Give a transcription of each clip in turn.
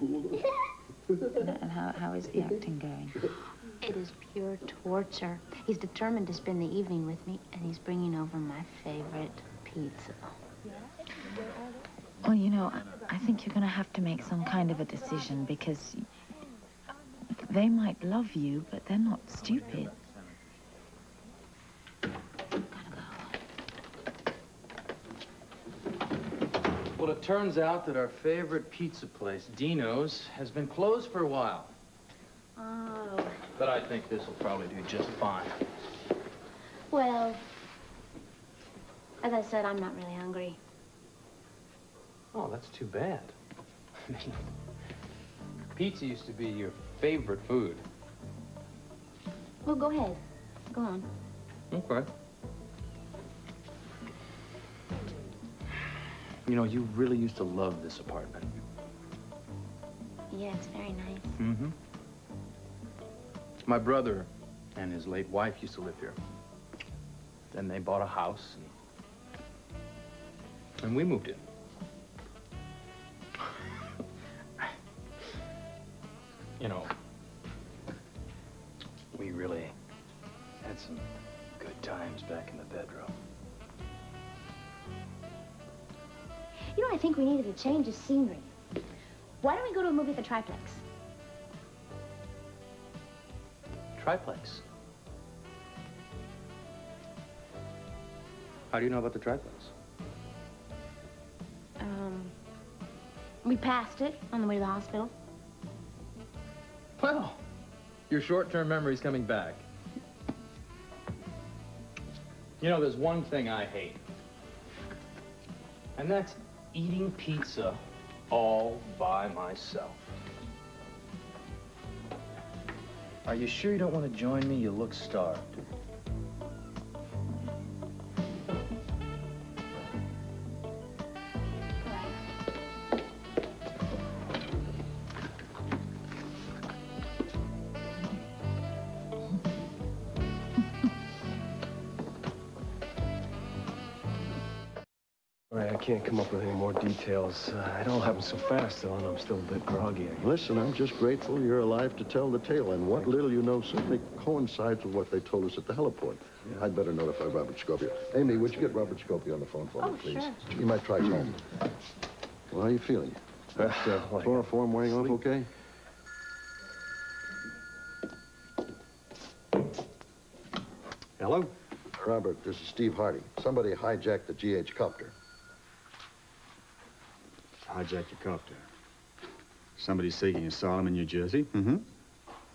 and, and how, how is the acting going? It is pure torture. He's determined to spend the evening with me, and he's bringing over my favorite pizza. Well, you know, I, I think you're going to have to make some kind of a decision because they might love you, but they're not stupid. Well, it turns out that our favorite pizza place, Dino's, has been closed for a while. Oh. But I think this will probably do just fine. Well, as I said, I'm not really hungry. Oh, that's too bad. I mean, pizza used to be your favorite food. Well, go ahead. Go on. Okay. You know, you really used to love this apartment. Yeah, it's very nice. Mm-hmm. My brother and his late wife used to live here. Then they bought a house, and, and we moved in. you know, we really had some good times back in the bedroom. You know, I think we needed a change of scenery. Why don't we go to a movie at the Triplex? Triplex. How do you know about the triplex? Um, we passed it on the way to the hospital. Well, your short-term memory's coming back. You know, there's one thing I hate. And that's eating pizza all by myself. Are you sure you don't want to join me? You look starved. Can't come up with any more details. Uh, it all happened so fast, though, and I'm still a bit groggy. Listen, I'm just grateful you're alive to tell the tale, and what little you know certainly coincides with what they told us at the heliport. Yeah. I'd better notify Robert Scorpio. Amy, would you get Robert Scorpio on the phone for oh, me, please? Sure. You might try home. Well, how are you feeling? Uh, uh, Chloroform wearing off okay? Hello? Robert, this is Steve Hardy. Somebody hijacked the GH copter. Hijacked your copter. Somebody seeking asylum in New Jersey? Mm-hmm.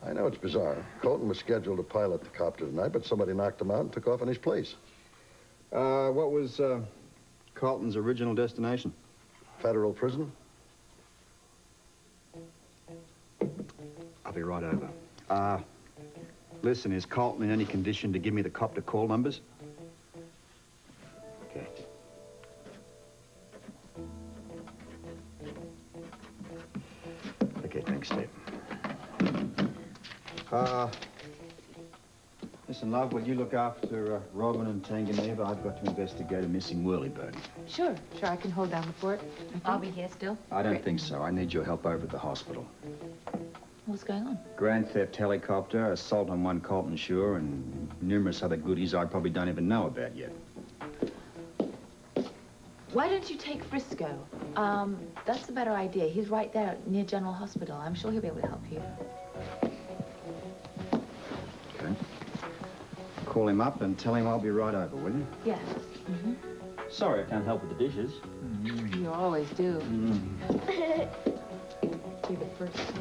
I know it's bizarre. Colton was scheduled to pilot the copter tonight, but somebody knocked him out and took off in his place. Uh, what was uh, Carlton's original destination? Federal prison? I'll be right over. Uh, listen, is Colton in any condition to give me the copter call numbers? Uh, listen, love, will you look after uh, Robin and Tanganeva? I've got to investigate a missing whirlybird. Sure, sure, I can hold down the fort. I'll be here still. I don't think so. I need your help over at the hospital. What's going on? Grand theft helicopter, assault on one Carlton Shore, and numerous other goodies I probably don't even know about yet. Why don't you take Frisco? Um, that's a better idea. He's right there near General Hospital. I'm sure he'll be able to help you. Call him up and tell him I'll be right over, will you? Yes. Mm -hmm. Sorry I can't help with the dishes. Mm. You always do. Mm. Give it first.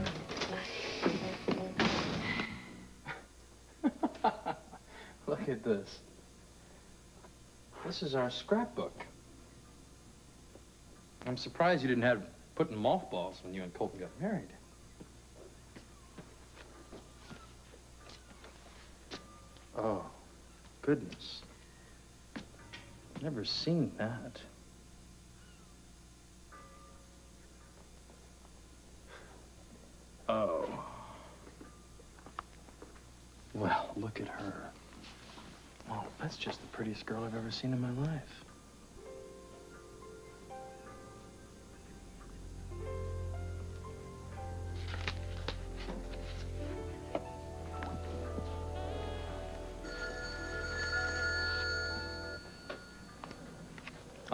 Look at this. This is our scrapbook. I'm surprised you didn't have put in mothballs when you and Colton got married. Oh, goodness. Never seen that. Oh. Well, look at her. Oh, that's just the prettiest girl I've ever seen in my life.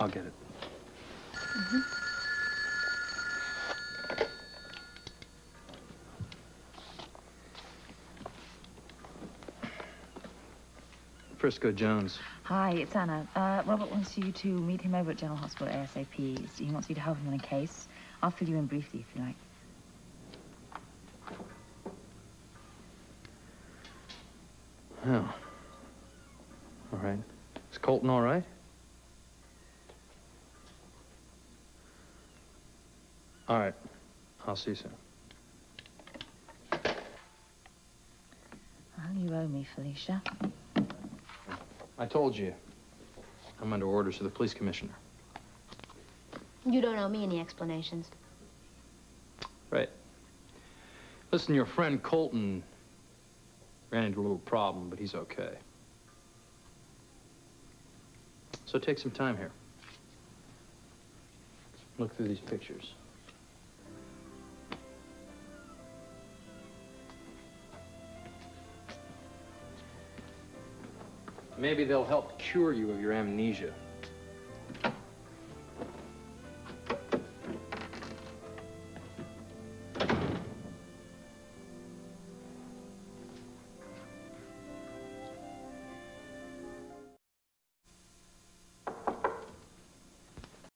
I'll get it. Frisco Jones. Hi, it's Anna. Uh, Robert wants you to meet him over at General Hospital ASAP. He wants you to help him on a case. I'll fill you in briefly if you like. Oh. All right. Is Colton all right? All right. I'll see you soon. Well, you owe me, Felicia. I told you. I'm under orders of the police commissioner. You don't owe me any explanations. Right. Listen, your friend Colton ran into a little problem, but he's okay. So take some time here. Look through these pictures. Maybe they'll help cure you of your amnesia.